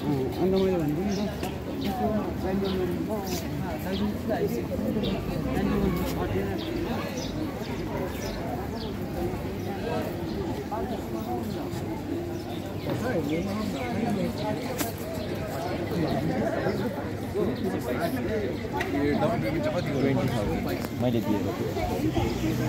अन्त मैले भनेको नि मैले दिएको थिएँ।